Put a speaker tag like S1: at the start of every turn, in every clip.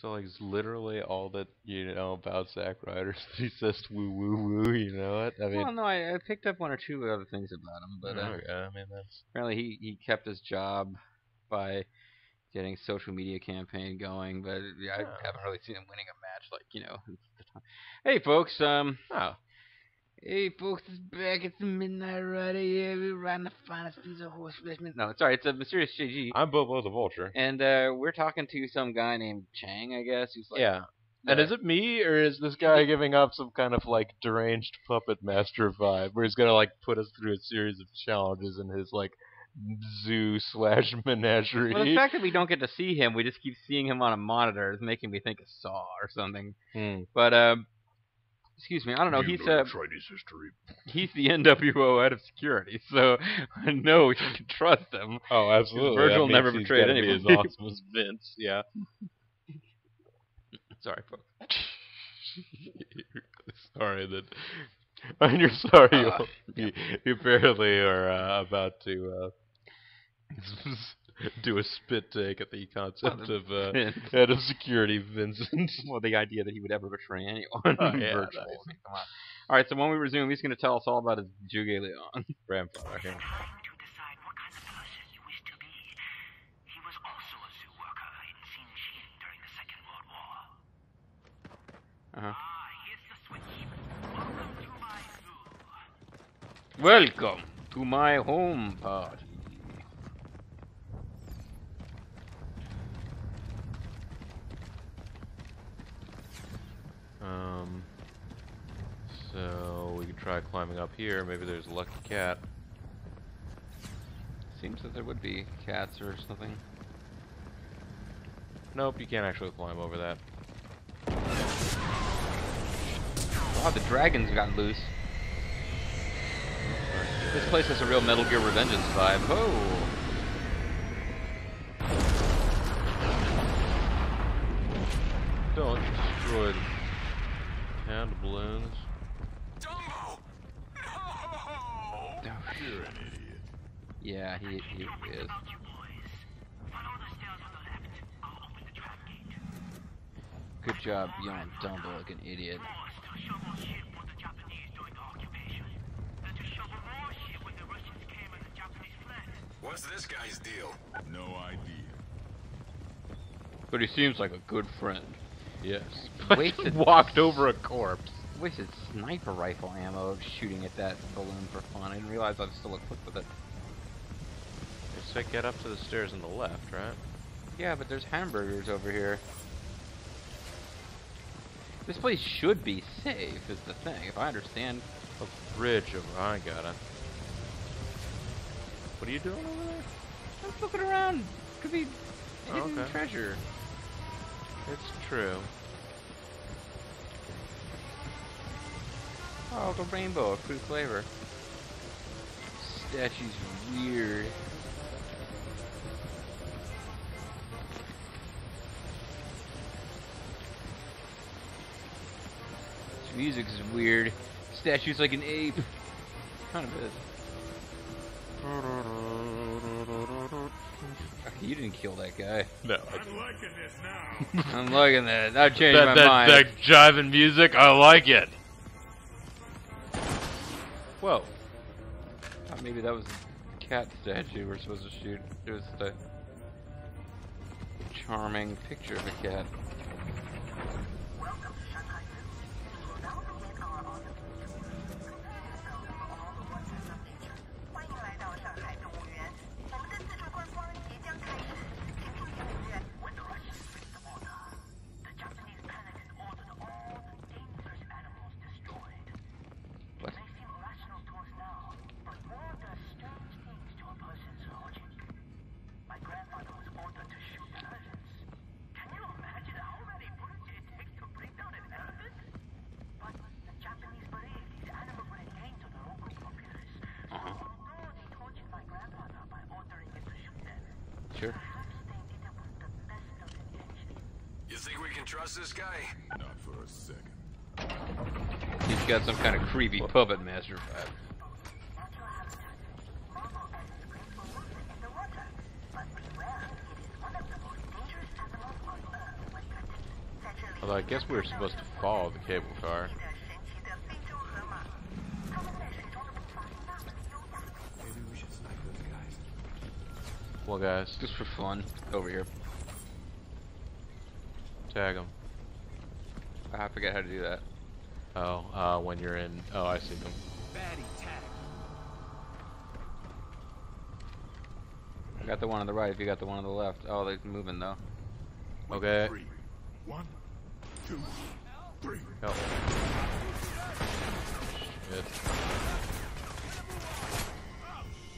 S1: So like it's literally all that you know about Zack Ryder. He says woo woo woo. You know what? I mean,
S2: well, no, I, I picked up one or two other things about him, but uh,
S1: okay, I mean that's
S2: apparently he he kept his job by getting social media campaign going. But yeah, I
S1: Oh.
S2: haven't really seen him winning a match like you know. Hey folks, um,
S1: oh
S2: hey folks, it's back. It's the Midnight Rider. Yeah, we're riding the finest piece of horse flesh. No, sorry, it's a mysterious JG.
S1: I'm Bobo the Vulture.
S2: And uh, we're talking to some guy named Chang, I guess. Who's like,
S1: yeah. And is it me or is this guy giving up some kind of like deranged puppet master vibe where he's gonna like put us through a series of challenges in his like zoo slash menagerie?
S2: Well, the fact that we don't get to see him, we just keep seeing him on a monitor, is making me think of Saw or something.
S1: Hmm.
S2: But um, excuse me, I don't know. He's uh,
S3: Chinese history.
S2: he's the NWO head of security, so I know you can trust him.
S1: Oh, absolutely.
S2: Virgil never betrayed
S1: gotta be
S2: anybody.
S1: as awesome as Vince. Yeah.
S2: Sorry, folks.
S1: sorry that. And you're sorry
S2: Uh,
S1: you, you apparently are uh, about to uh, do a spit take at the concept of uh, head of security Vincent.
S2: well, the idea that he would ever betray anyone.
S1: Oh, yeah,
S2: Virgil.
S1: nice.
S2: I mean, come on. All right, so when we resume, he's going to tell us all about his Juge Leon.
S1: Grandfather. yeah.
S4: Trying to decide what kind of person you wish to be. He was also a zoo worker in Xinjiang during the Second World War.
S2: Uh-huh.
S4: Ah, here's the switch. Welcome to my zoo.
S2: Welcome to my home party.
S1: Um. So we could try climbing up here. Maybe there's a lucky cat.
S2: Seems that there would be cats or something.
S1: Nope, you can't actually climb over that.
S2: Wow, the dragons got loose. This place has a real Metal Gear Revengeance vibe. Oh!
S1: Don't destroy the pound balloons.
S3: Dumbo! No! You're an idiot.
S2: Yeah, he, he is.
S4: About you boys. Follow the stairs on the left. I'll open the trap gate.
S2: Good job yelling Dumbo like an idiot.
S4: Forced to shovel shit for the Japanese during the occupation. Then to shovel more shit when the Russians came and the Japanese fled.
S3: What's this guy's deal? No idea.
S2: But he seems like a good friend.
S1: Yes.
S2: Wasted-
S1: walked over a corpse.
S2: Wasted sniper rifle ammo shooting at that balloon for fun. I didn't realize I was still equipped with it.
S1: They said get up to the stairs on the left, right?
S2: Yeah, but there's hamburgers over here. This place should be safe, is the thing. If I understand.
S1: A bridge over. I got it. What are you doing over there?
S2: I'm looking around. Could be
S1: Oh,
S2: hidden
S1: okay.
S2: treasure.
S1: It's true.
S2: Oh, the rainbow, a fruit flavor. Statue's weird. This music's weird. Statue's like an ape. Kind of is. Okay, you didn't kill that guy.
S1: No.
S3: I'm liking this now.
S2: I'm liking that. I changed
S1: That,
S2: my
S1: that,
S2: mind.
S1: that jiving music, I like it. Whoa.
S2: Thought maybe that was a cat statue we're supposed to shoot. It was a charming picture of a cat.
S4: Intentions.
S3: You think we can trust this guy? Not for a second.
S2: He's got some kind of creepy puppet master vibe.
S4: Natural habitat. Momo is great for movement in the water. But beware, it is one of the most dangerous animals on Earth when protected
S1: Although I guess we were supposed to follow the cable car.
S3: Maybe we should snipe those guys.
S1: Well, guys,
S2: Just for fun. Over here.
S1: tag them.
S2: I forget how to do that.
S1: Oh, uh, when you're in. Oh, I see them.
S3: Baddie tag.
S2: I got the one on the right. If you got the one on the left. Oh, they're moving though.
S1: Okay.
S3: Three. One, two, three.
S1: Help. Shit.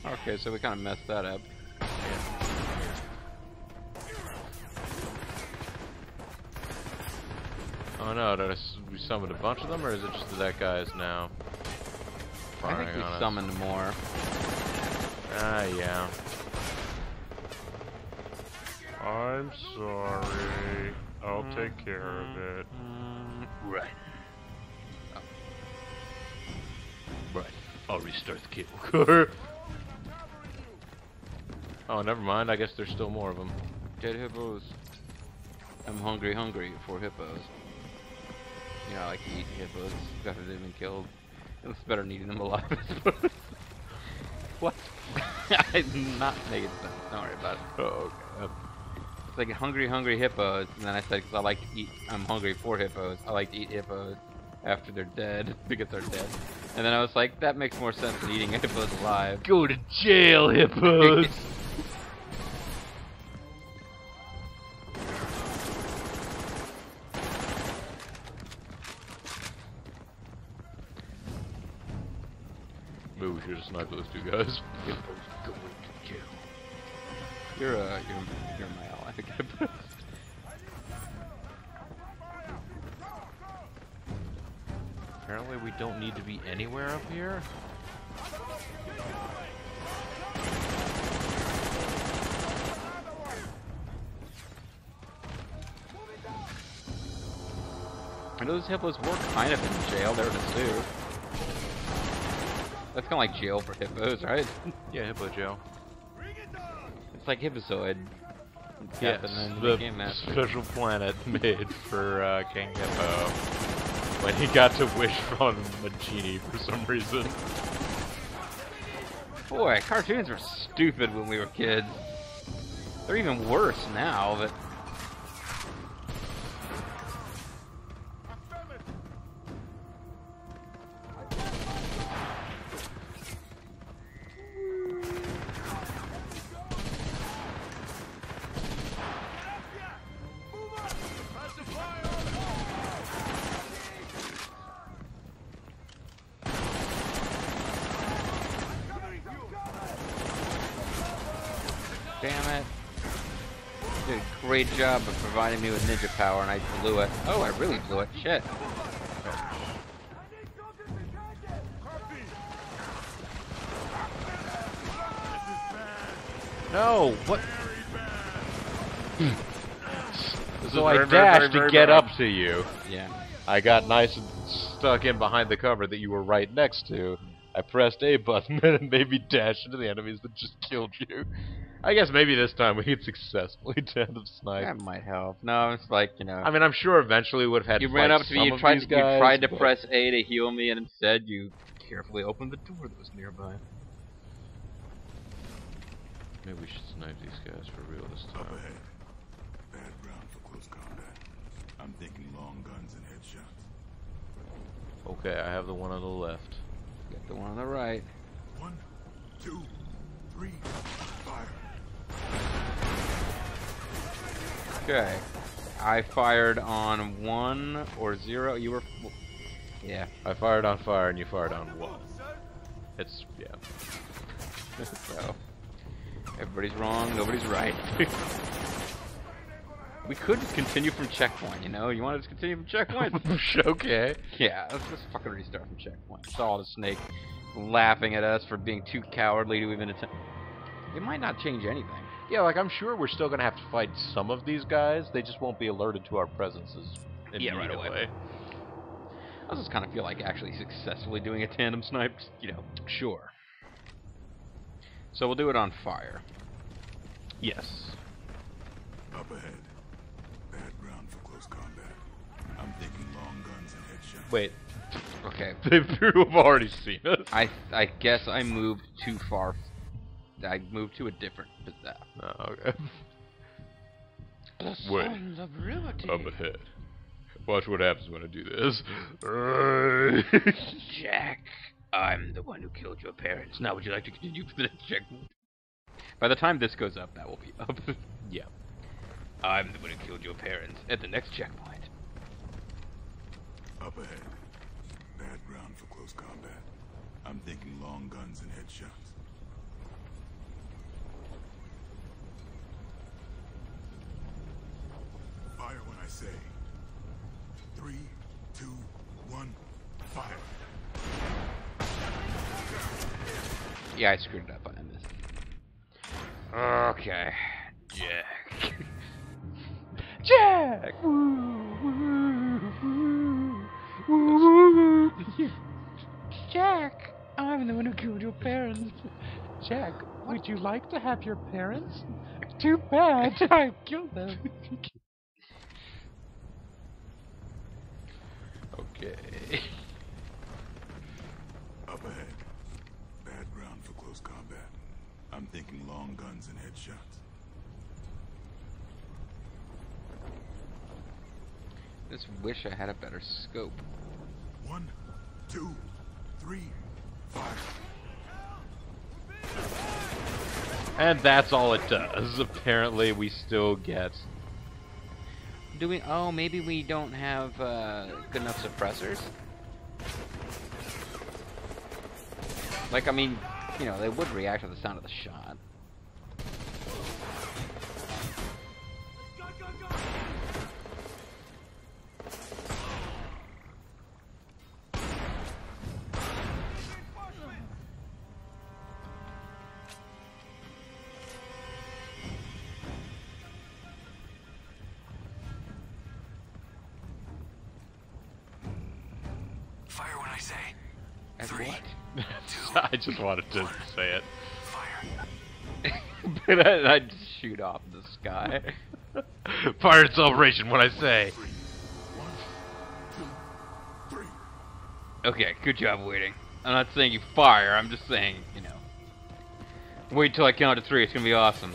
S2: Okay, so we kind of messed that up.
S1: Oh no, did I s- we summoned a bunch of them, or is it just that that guy is now
S2: I
S1: firing
S2: think we
S1: on us?
S2: summoned more.
S1: Ah, yeah. I'm sorry. I'll take care of it.
S2: Right.
S1: Right. I'll restart the cable car. Oh, never mind. I guess there's still more of them.
S2: Dead hippos. I'm hungry, hungry for hippos. You know, I like to eat hippos after they've been killed. It's better than eating them alive, I what? I'm not making sense. Don't worry about it.
S1: Oh, God.
S2: It's like hungry, hungry hippos, and then I said, because I like to eat, I'm hungry for hippos. I like to eat hippos after they're dead, because they're dead. And then I was like, that makes more sense than eating hippos alive.
S1: Go to jail, hippos! Guys.
S2: You're uh, you're you're my ally. hippos.
S1: Apparently we don't need to be anywhere up here.
S2: I know those hippos were kind of in jail. They're in a zoo. That's kind of like jail for hippos, right?
S1: Yeah, hippo jail.
S2: it's like Hippozoid.
S1: Yes, the
S2: Game
S1: special planet made for uh, King Hippo. When he got to wish from a genie for some reason.
S2: Boy, cartoons were stupid when we were kids. They're even worse now, but job of providing me with ninja power, and I blew it. Oh, I really blew it. Shit.
S1: No, what?
S2: This
S1: so
S2: is
S1: I
S2: very, very,
S1: dashed
S2: very,
S1: to get
S2: bad.
S1: up to you.
S2: Yeah.
S1: I got nice and stuck in behind the cover that you were right next to. I pressed A button and it made me dash into the enemies that just killed you. I guess maybe this time we could successfully tandem snipe.
S2: That might help. No, it's like, you know.
S1: I mean, I'm sure eventually we would have had
S2: you
S1: to
S2: ran
S1: fight
S2: up to me, you tried
S1: these
S2: to, you tried to
S1: but-
S2: press A to heal me, and instead you carefully opened the door that was nearby.
S1: Maybe we should snipe these guys for real this time.
S3: Up ahead. Bad ground for close combat. I'm thinking long guns and headshots.
S1: Okay, I have the one on the left.
S2: Get the one on the right.
S3: One, two, three, fire.
S2: Okay. I fired on one or zero. You were. Yeah.
S1: I fired on fire and you fired on one. It's yeah.
S2: so. Everybody's wrong, nobody's right. we could continue from checkpoint, you know? You want to just continue from checkpoint?
S1: okay.
S2: yeah, let's just fucking restart from checkpoint. Saw the snake laughing at us for being too cowardly to even attempt. It might not change anything.
S1: Yeah, like I'm sure we're still gonna have to fight some of these guys. They just won't be alerted to our presences
S2: Yeah, right
S1: immediately.
S2: away. I just kind of feel like actually successfully doing a tandem snipe, you know.
S1: Sure.
S2: So we'll do it on fire.
S1: Yes.
S3: Up ahead. Bad ground for close combat.
S1: I'm
S2: thinking
S1: long guns and headshots. Wait, Okay. They've already seen us.
S2: I I guess I moved too far. I moved to a different path.
S1: Uh, oh, okay.
S2: The
S1: Wait.
S2: Sons of Liberty.
S1: Up ahead. Watch what happens when I do this.
S2: Jack, I'm the one who killed your parents. Now, would you like to continue for the next checkpoint? By the time this goes up, that will be up.
S1: yeah.
S2: I'm the one who killed your parents at the next checkpoint.
S3: Up ahead. Bad ground for close combat. I'm thinking long guns and headshots. Fire when I say. Three, two, one, fire.
S2: Yeah, I screwed up. I missed. Okay. Jack.
S1: Jack!
S2: Jack, I'm the one who killed your parents.
S5: Jack, would you like to have your parents? Too bad, I killed them.
S1: Okay.
S3: Up ahead. Bad ground for close combat. I'm thinking long guns and headshots.
S2: Just wish I had a better scope.
S3: One, two, three, fire.
S1: And that's all it does. Apparently, we still get.
S2: Do we? Oh, maybe we don't have uh, good enough suppressors. Like, I mean, you know, they would react to the sound of the shot.
S3: Fire when I say. Three.
S2: what?
S1: I just wanted to say it.
S3: Fire.
S2: but I, I'd shoot off the sky.
S1: Fire and celebration when I say.
S3: One, two,
S2: okay, good job waiting. I'm not saying you fire, I'm just saying, you know. Wait till I count to three, it's gonna be awesome.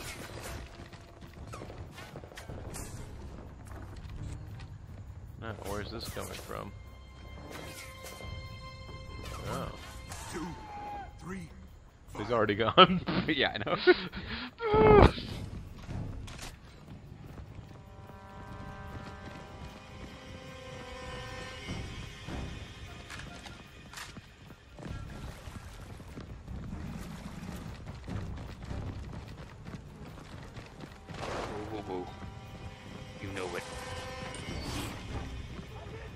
S1: Already gone.
S2: yeah, I know. You know it.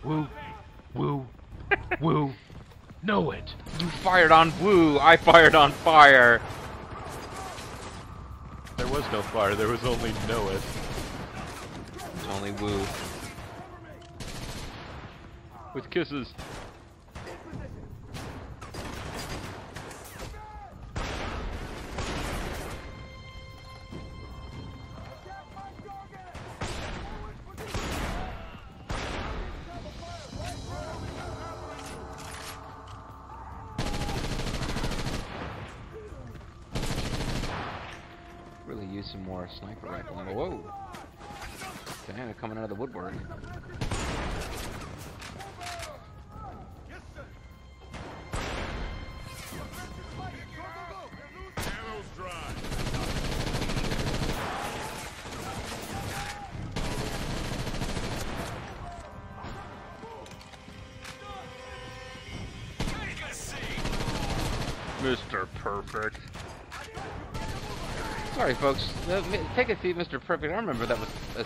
S1: Woo, woo, woo. Know it.
S2: You fired on woo, I fired on fire.
S1: There was no fire. There was only.
S2: It's only woo.
S1: With kisses.
S2: Really use some more sniper rifle ammo. Whoa! Damn, coming out of the woodwork.
S1: Mr. Perfect.
S2: Sorry, folks. Take a seat, Mr. Perfect. I remember that was a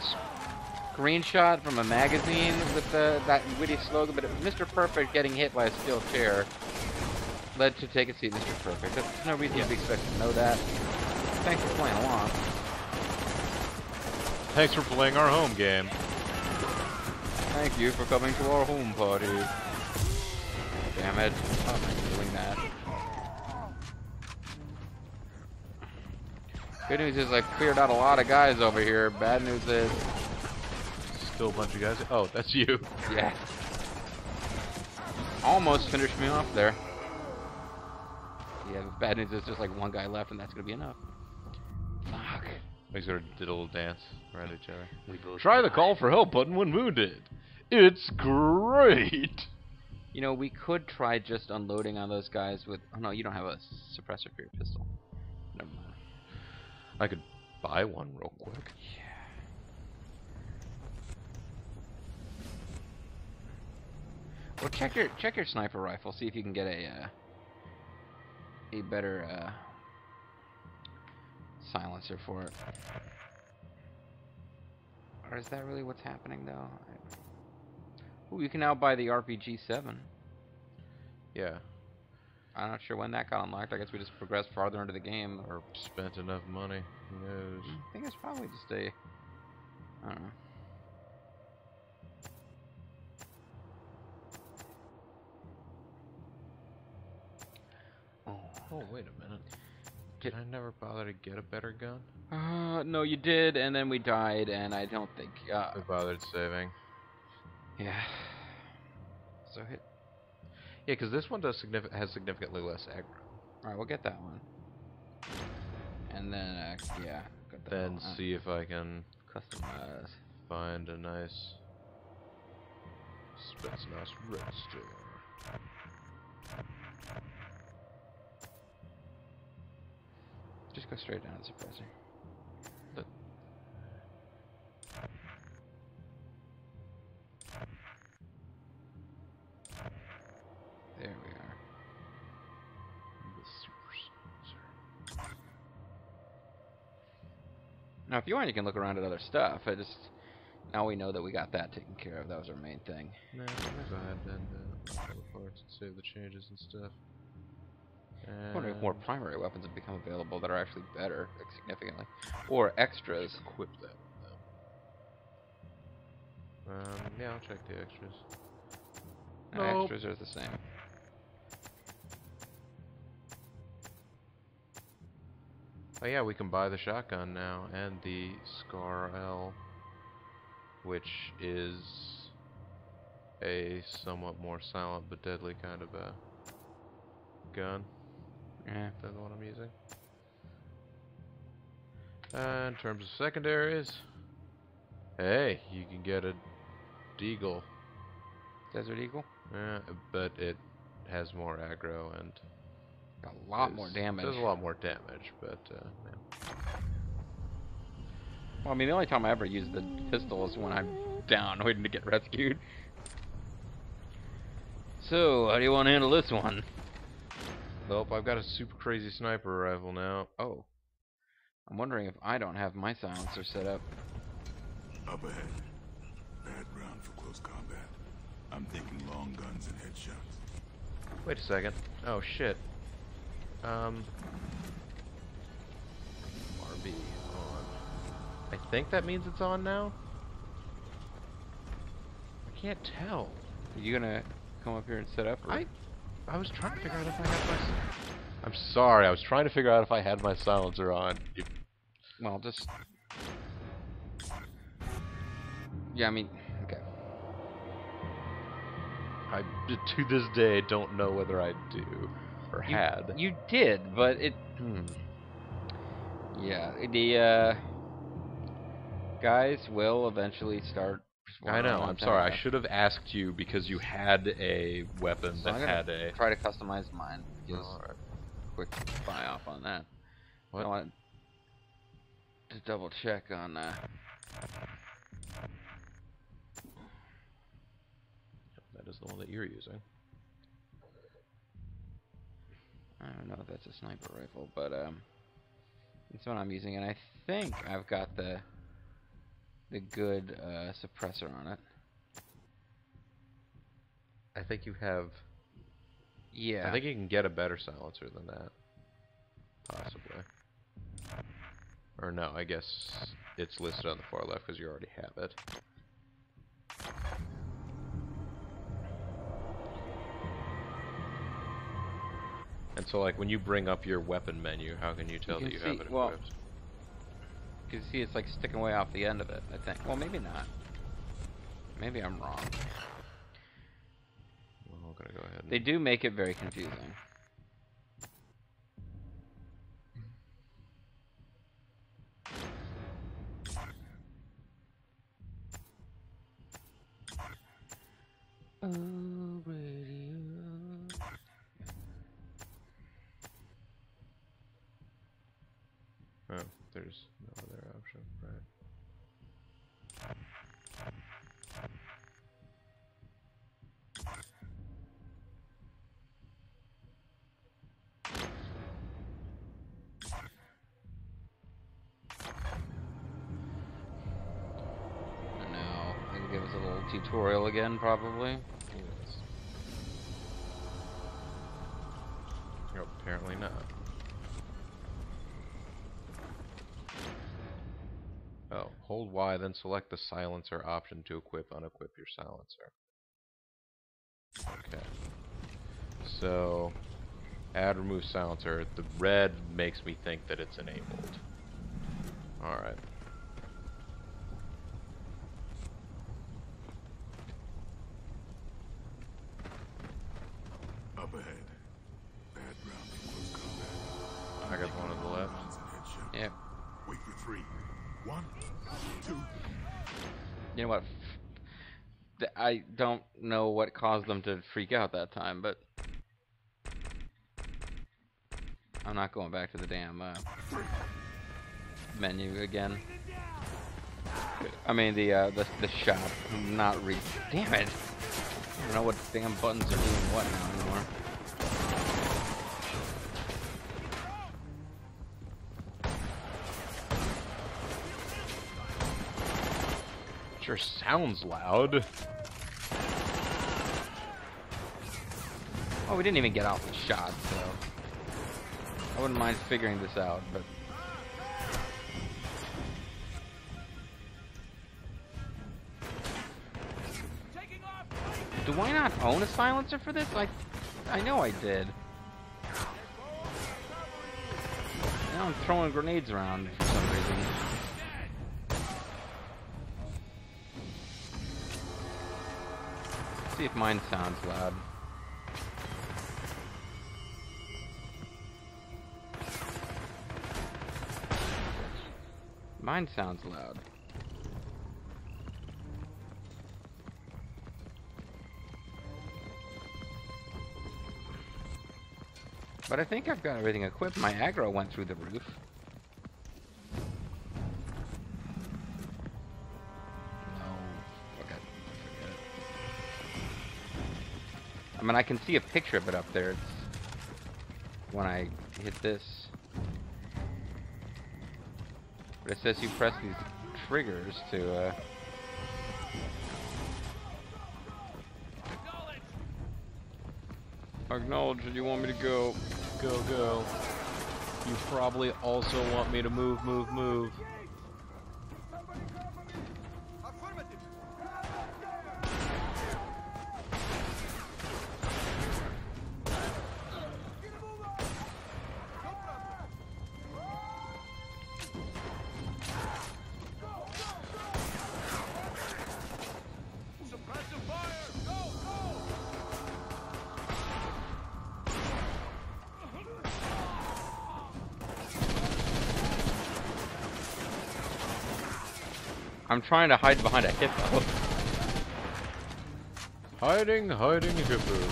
S2: screenshot from a magazine with the, that witty slogan, but it was Mr. Perfect getting hit by a steel chair led to take a seat, Mr. Perfect. There's no reason to be expected to know that. Thanks for playing along.
S1: Thanks for playing our home game.
S2: Thank you for coming to our home party. Damn it. Oh, How am I doing that? Good news is I cleared out a lot of guys over here. Bad news is,
S1: Still a bunch of guys. Oh, that's you.
S2: yeah. almost finished me off there. Yeah, the bad news is just like one guy left, and that's gonna be enough. Fuck.
S1: We sort of did a little dance around each other.
S2: We both
S1: Try the call for help button when wounded. It's great.
S2: You know, we could try just unloading on those guys with. Oh no, you don't have a suppressor for your pistol. Never mind.
S1: I could buy one real quick. Yeah.
S2: Well, check your check your sniper rifle. See if you can get a uh, a better uh, silencer for it. Or is that really what's happening though? Ooh, you can now buy the RPG 7.
S1: Yeah,
S2: I'm not sure when that got unlocked. I guess we just progressed farther into the game, or
S1: spent enough money. Who knows?
S2: I think it's probably just a. I don't know. Oh.
S1: Oh, wait a minute. Did I never bother to get a better gun?
S2: Uh, no, you did, and then we died, and I don't think. Uh,
S1: I bothered saving.
S2: yeah. So hit.
S1: Yeah, because this one does significant has significantly less aggro.
S2: All right, we'll get that one. And then, uh, yeah. Got that
S1: Then
S2: one. Uh,
S1: see if I can
S2: customize.
S1: find a nice Spetsnaz store.
S2: Just go straight down to suppressor. Now, if you want, you can look around at other stuff. I just now we know that we got that taken care of. That was our main thing.
S1: No, go ahead and uh, all the parts and save the changes and stuff.
S2: I'm wondering if more primary weapons have become available that are actually better, like, significantly, or extras.
S1: equip that. Um, yeah, I'll check the extras.
S2: No,
S1: Nope.
S2: extras are the same.
S1: Oh yeah, we can buy the shotgun now and the SCAR-L, which is a somewhat more silent but deadly kind of a gun
S2: Yeah.
S1: than the one I'm using. Uh, in terms of secondaries, hey, you can get a Deagle,
S2: Desert Eagle.
S1: Yeah, but it has more aggro and
S2: A lot more damage.
S1: There's a lot more damage, but uh, yeah.
S2: Well, I mean, the only time I ever use the pistol is when I'm down waiting to get rescued. So, how do you want to handle this one?
S1: Nope, I've got a super crazy sniper rifle now.
S2: Oh. I'm wondering if I don't have my silencer set up.
S3: Up ahead. Bad ground for close combat. I'm thinking long guns and headshots.
S1: Wait a second. Oh shit. Um. RB on. I think that means it's on now. I can't tell.
S2: Are you gonna come up here and set up? or-
S1: I I was trying to figure out if I had my. I'm sorry. I was trying to figure out if I had my silencer on. You-
S2: Well, just. Yeah, I mean, okay.
S1: I to this day don't know whether I do or
S2: You,
S1: had.
S2: You did, but it.
S1: Hmm.
S2: Yeah, the uh, guys will eventually start.
S1: I know. I'm sorry. I should have asked you because you had a weapon
S2: So
S1: that
S2: I'm
S1: had a.
S2: Try to customize mine. Just
S1: Alright.
S2: quick buy off on that.
S1: What?
S2: I want to double check on uh,
S1: That is the one that you're using.
S2: I don't know if that's a sniper rifle, but um, it's what I'm using, and I think I've got the the good uh, suppressor on it.
S1: I think you have.
S2: Yeah.
S1: I think you can get a better silencer than that. Possibly. Or no, I guess it's listed on the far left because you already have it. And so, like, when you bring up your weapon menu, how can you tell
S2: can
S1: that you
S2: see-
S1: have it
S2: well,
S1: equipped?
S2: You can see it's like sticking way off the end of it. I think. Well, maybe not. Maybe I'm wrong.
S1: Well, can gonna go ahead. And
S2: They do make it very confusing.
S1: Oh, there's no other option, right?
S2: Tutorial again, probably.
S1: Hold Y, then select the silencer option to equip, unequip your silencer. Okay. So, add remove silencer. The red makes me think that it's enabled. Alright.
S3: Up ahead. Bad round for close combat.
S1: I got one on the left.
S3: Guns and headshots.
S2: Yep.
S3: Wait for three. One, two.
S2: You know what? I don't know what caused them to freak out that time, but I'm not going back to the damn uh, menu again. I mean the uh, the the shop. I'm not re. Damn it! I don't know what damn buttons are doing what now anymore.
S1: Sounds loud.
S2: Oh, we didn't even get off the shot, so I wouldn't mind figuring this out, but. Do I not own a silencer for this? I, I know I did. Now I'm throwing grenades around for some reason. See if mine sounds loud. Mine sounds loud. But I think I've got everything equipped. My aggro went through the roof. Mean, I can see a picture of it up there. It's when I hit this. But it says you press these triggers to, uh... Acknowledge that you want me to go.
S1: Go, go. You probably also want me to move, move, move.
S2: I'm trying to hide behind a hippo.
S1: Hiding, hiding hippos.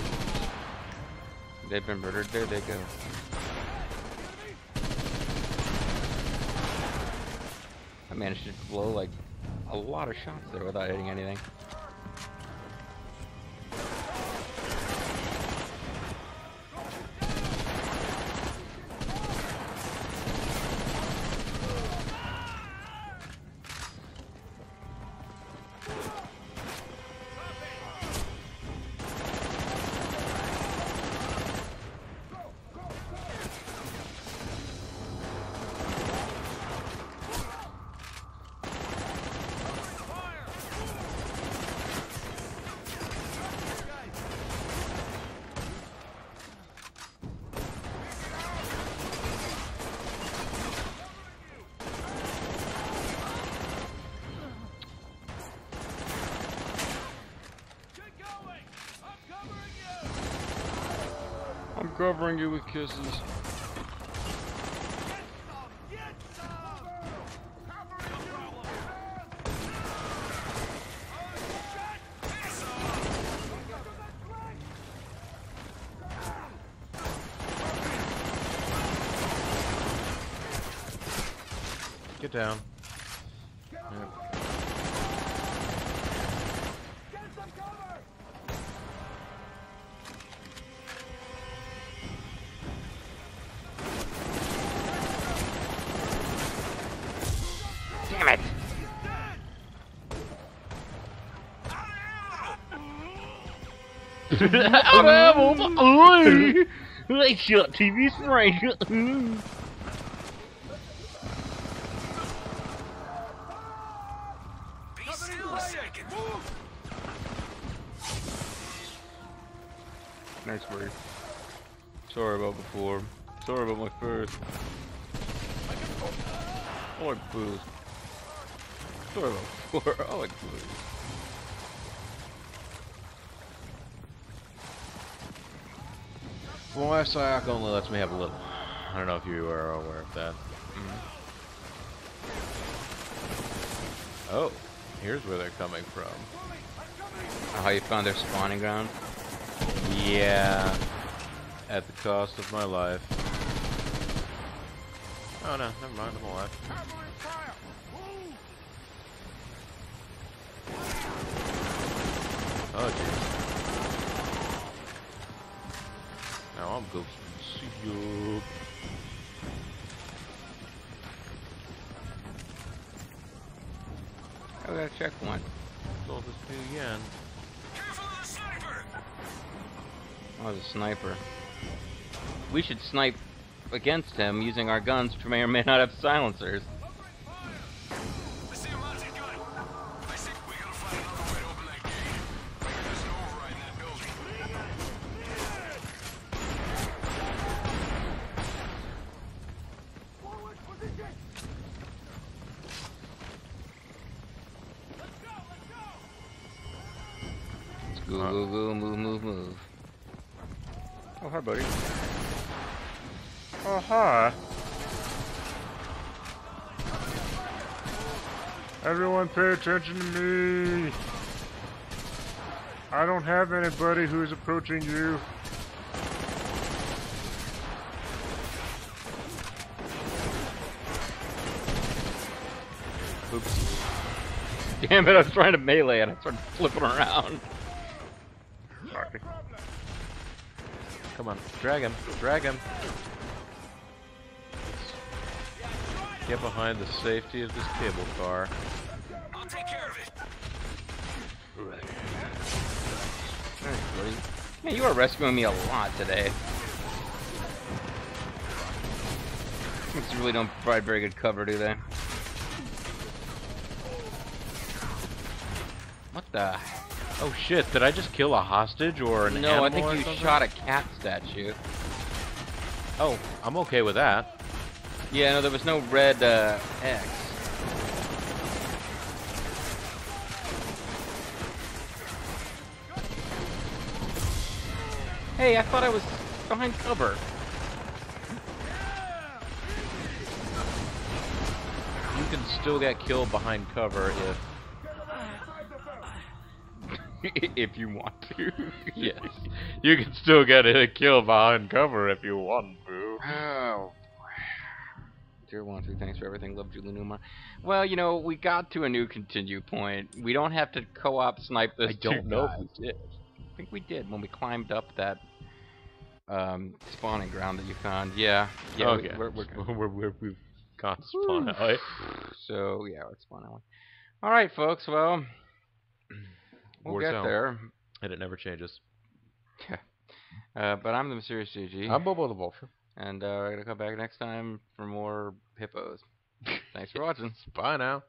S2: They've been murdered. There they go. I managed to blow like a lot of shots there without hitting anything. Covering you with kisses.
S1: I shot TV screen.
S3: Be still a second.
S2: Nice work. Sorry about before. Sorry about my first. I like booze. Sorry about before. I like booze.
S1: Well, my Psyoc only lets me have a little. I don't know if you are aware of that. Mm-hmm. Oh, here's where they're coming from.
S2: Oh, how you found their spawning ground?
S1: Yeah, at the cost of my life. Oh no, never mind, I'm alive. Oh jeez. Now I'm going to see you.
S2: I got a checkpoint.
S1: Saw this thing again.
S3: Careful of the sniper.
S2: Oh, it's a sniper. We should snipe against him using our guns, which may or may not have silencers.
S5: Attention to me. I don't have anybody who's approaching you.
S2: Oops. Damn it, I was trying to melee and I started flipping around.
S5: Sorry.
S1: Come on, drag him, drag him. Get behind the safety of this cable car.
S2: Man, you are rescuing me a lot today. These really don't provide very good cover, do they? What the?
S1: Oh shit, did I just kill a hostage or an
S2: No, I think you shot a cat statue.
S1: Oh, I'm okay with that.
S2: Yeah, no, there was no red uh, X. Hey, I thought I was behind cover.
S1: You can still get killed behind cover if
S2: if you want to.
S1: yes, you can still get a kill behind cover if you want to.
S2: Oh. Dear one, two, thanks for everything. Love Julie Newmar. Well, you know, we got to a new continue point. We don't have to co-op snipe this.
S1: I don't
S2: two
S1: know if we did.
S2: I think we did when we climbed up that um, spawning ground that you found. Yeah. Yeah.
S1: okay,
S2: We're, we're
S1: we're, we're, we've got spawn alley.
S2: So yeah, let's spawn one. All right, folks. Well, we'll
S1: War
S2: get there.
S1: and it never changes.
S2: Uh, but I'm the mysterious JG,
S1: I'm Bobo the Vulture.
S2: and uh, we're gonna come back next time for more hippos. Thanks for watching.
S1: Bye now.